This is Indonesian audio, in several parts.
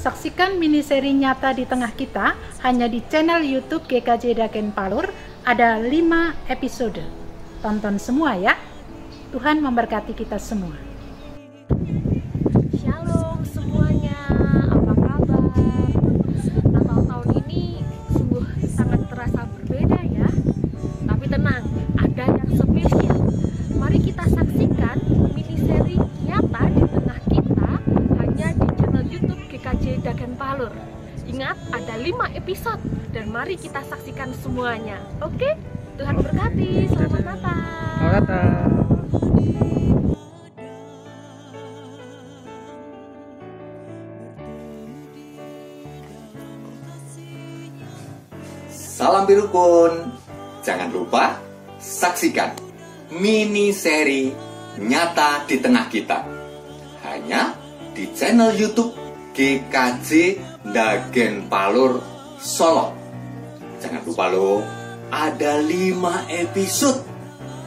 Saksikan miniseri nyata di tengah kita hanya di channel YouTube GKJ Dagen Palur. Ada 5 episode. Tonton semua ya. Tuhan memberkati kita semua. Palur. Ingat, ada 5 episode dan mari kita saksikan semuanya. Oke? Tuhan berkati. Selamat Natal. Selamat Natal. Salam birukun. Jangan lupa saksikan mini seri nyata di tengah kita. Hanya di channel YouTube GKJ Dagen Palur Solo. Jangan lupa loh, ada 5 episode.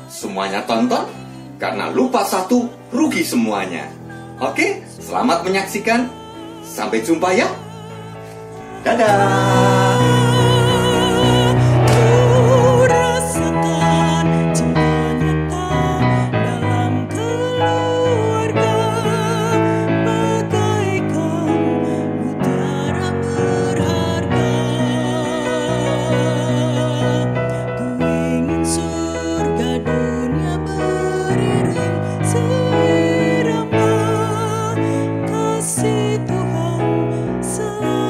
Semuanya tonton karena lupa satu rugi semuanya. Oke, selamat menyaksikan. Sampai jumpa ya. Dadah. so